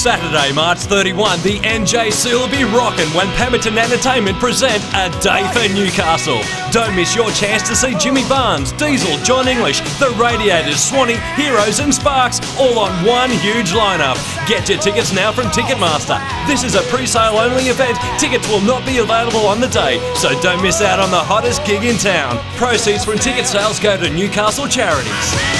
Saturday, March 31, the NJC will be rocking when Pemberton Entertainment present A Day for Newcastle. Don't miss your chance to see Jimmy Barnes, Diesel, Jon English, The Radiators, Swanee, Heroes and Sparx all on one huge lineup. Get your tickets now from Ticketmaster. This is a pre-sale only event. Tickets will not be available on the day, so don't miss out on the hottest gig in town. Proceeds from ticket sales go to Newcastle charities.